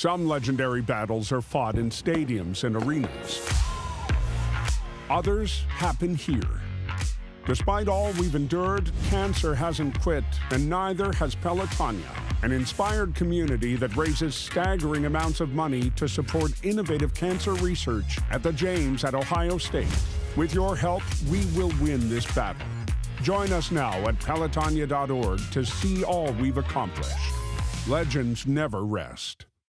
Some legendary battles are fought in stadiums and arenas. Others happen here. Despite all we've endured, cancer hasn't quit, and neither has Pelotonia, an inspired community that raises staggering amounts of money to support innovative cancer research at the James at Ohio State. With your help, we will win this battle. Join us now at pelotonia.org to see all we've accomplished. Legends never rest.